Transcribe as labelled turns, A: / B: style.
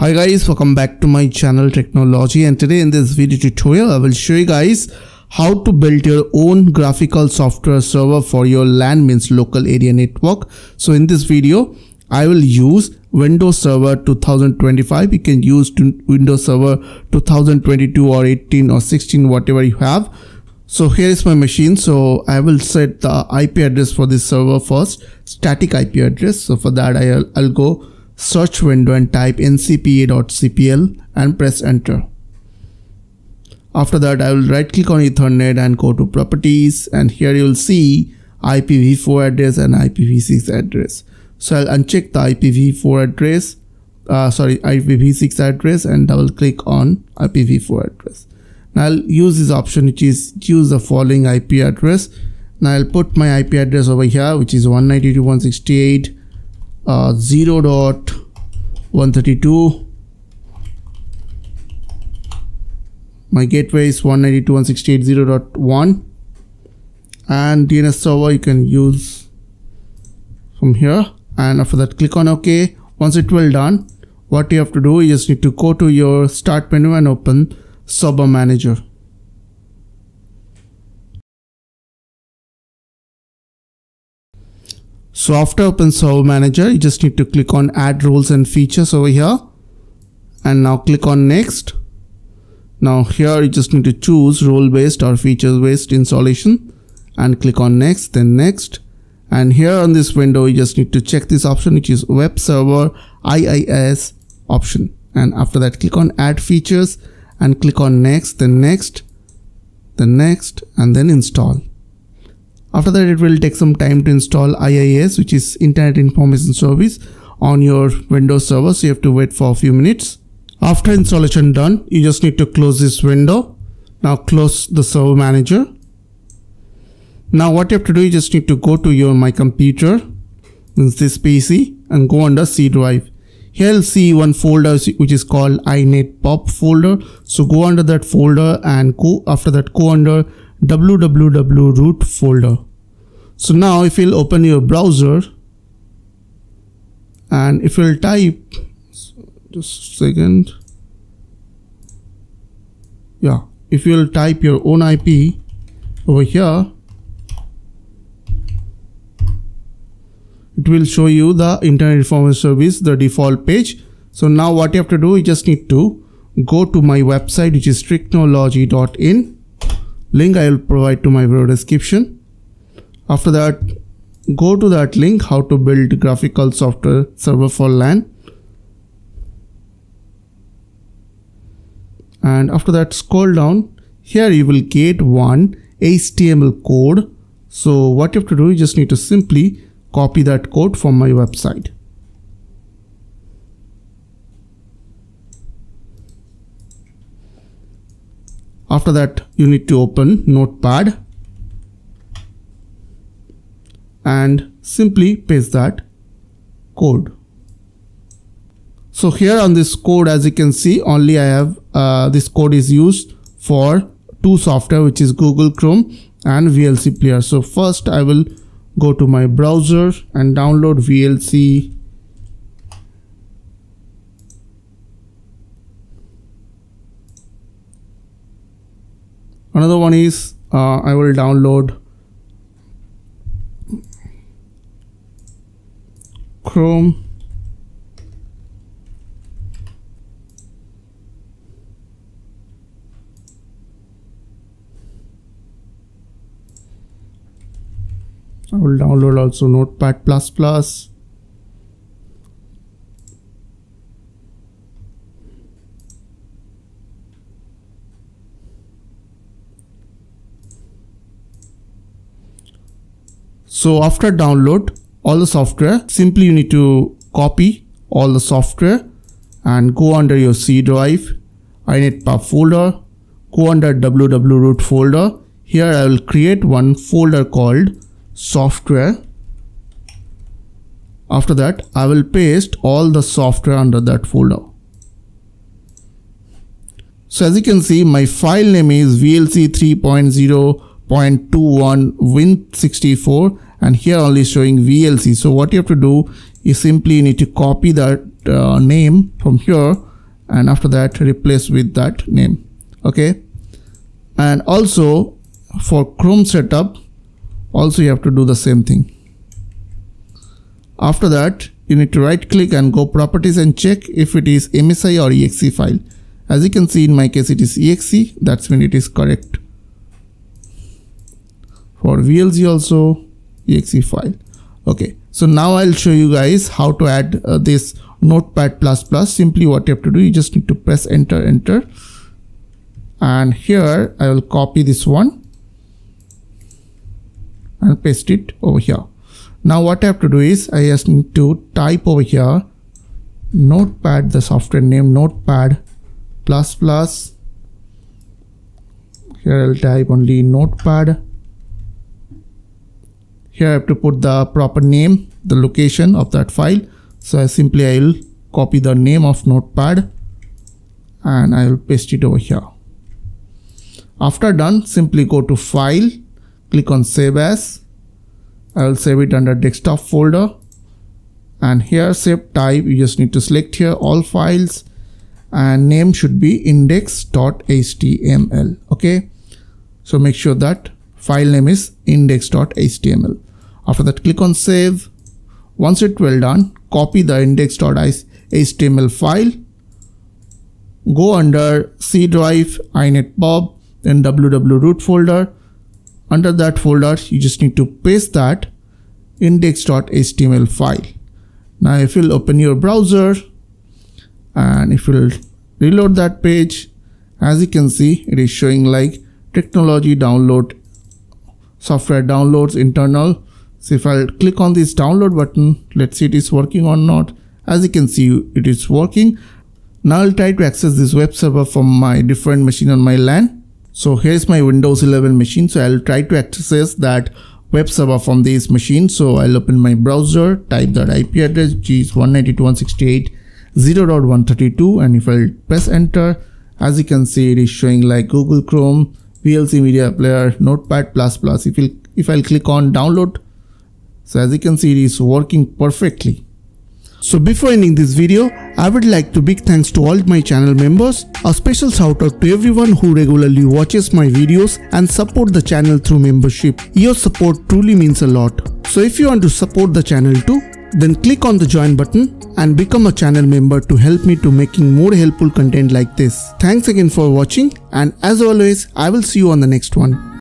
A: Hi guys, welcome back to my channel Tricknology and today in this video tutorial I will show you guys how to build your own graphical software server for your LAN means local area network. So in this video I will use Windows Server 2025. You can use Windows Server 2022 or 18 or 16 whatever you have. So here is my machine. So I will set the IP address for this server first, static IP address. So for that I'll, I'll go search window and type ncpa.cpl and press enter. After that, I will right click on ethernet and go to properties and here you will see IPv4 address and IPv6 address. So I'll uncheck the IPv4 address, uh, sorry, IPv6 address and double click on IPv4 address. Now I'll use this option which is choose the following IP address. Now I'll put my IP address over here which is 192.168 uh, 0 dot 132 my gateway is 192.168.0.1 and DNS server you can use from here. And after that click on OK. Once it will done what you have to do you just need to go to your start menu and open server manager So after open server manager, you just need to click on add roles and features over here. And now click on next. Now here you just need to choose role based or features based installation and click on next then next. And here on this window you just need to check this option which is web server IIS option. And after that click on add features and click on next then next then next and then install after that, it will take some time to install IIS, which is Internet Information Service on your Windows server. So you have to wait for a few minutes. After installation done, you just need to close this window. Now close the server manager. Now what you have to do, you just need to go to your My Computer, this PC and go under C drive. Here you'll see one folder which is called inetpub folder. So go under that folder and go after that go under www root folder. So now if you'll open your browser and if you'll type just a second. Yeah if you'll type your own IP over here it will show you the internet information service the default page. So now what you have to do you just need to go to my website which is tricknology.in link I will provide to my video description. After that, go to that link how to build graphical software server for LAN. And after that, scroll down. Here you will get one HTML code. So what you have to do, you just need to simply copy that code from my website. After that, you need to open Notepad and simply paste that code. So here on this code, as you can see, only I have uh, this code is used for two software, which is Google Chrome and VLC player. So first I will go to my browser and download VLC another one is uh, I will download Chrome. I will download also notepad plus plus So after download all the software, simply you need to copy all the software and go under your C drive, inetpub folder, go under www root folder. Here I will create one folder called software. After that, I will paste all the software under that folder. So as you can see, my file name is VLC 3.0.21 Win64 and here only showing VLC. So what you have to do is simply you need to copy that uh, name from here and after that replace with that name. Okay? And also for chrome setup also you have to do the same thing. After that you need to right click and go properties and check if it is msi or exe file. As you can see in my case it is exe that's when it is correct. For vlc also exe file. Okay. So now i'll show you guys how to add uh, this notepad plus plus. Simply what you have to do you just need to press enter enter. And here i will copy this one and paste it over here. Now what i have to do is i just need to type over here notepad the software name notepad plus plus. Here i'll type only notepad here I have to put the proper name the location of that file. So I simply I will copy the name of notepad and I will paste it over here. After done simply go to file click on save as. I will save it under desktop folder. And here save type you just need to select here all files. And name should be index.html okay? So make sure that file name is index.html after that click on save. Once it well done copy the index.html file. Go under c drive inetpub then www root folder. Under that folder you just need to paste that index.html file. Now if you'll open your browser and if you'll reload that page as you can see it is showing like Tricknology download software downloads internal. So if i click on this download button let's see it is working or not. As you can see it is working. Now i'll try to access this web server from my different machine on my LAN. So here's my windows 11 machine. So i'll try to access that web server from this machine. So i'll open my browser type that ip address which is 192.168.0.132 and if i press enter as you can see it is showing like google chrome VLC media player, notepad++. If, you if I'll click on download, so as you can see it is working perfectly. So before ending this video, I would like to big thanks to all my channel members, a special shout out to everyone who regularly watches my videos and support the channel through membership. Your support truly means a lot. So if you want to support the channel too, then click on the join button and become a channel member to help me to making more helpful content like this. Thanks again for watching and as always I will see you on the next one.